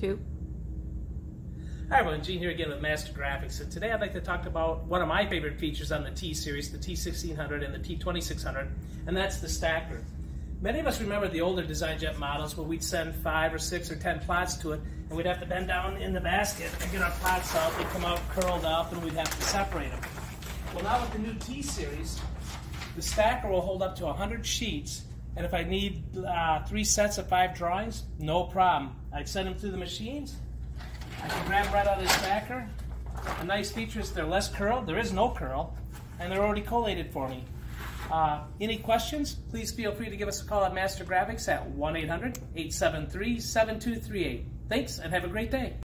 Two. Hi everyone, Gene here again with Master Graphics, and today I'd like to talk about one of my favorite features on the T-Series, the T1600 and the T2600, and that's the stacker. Many of us remember the older DesignJet models where we'd send five or six or ten plots to it, and we'd have to bend down in the basket and get our plots out. They'd come out curled up, and we'd have to separate them. Well, now with the new T-Series, the stacker will hold up to 100 sheets, and if I need uh, three sets of five drawings, no problem. I'd send them through the machines. I can grab them right out of the stacker. A nice feature is they're less curled. There is no curl, and they're already collated for me. Uh, any questions? Please feel free to give us a call at Master Graphics at 1-800-873-7238. Thanks, and have a great day.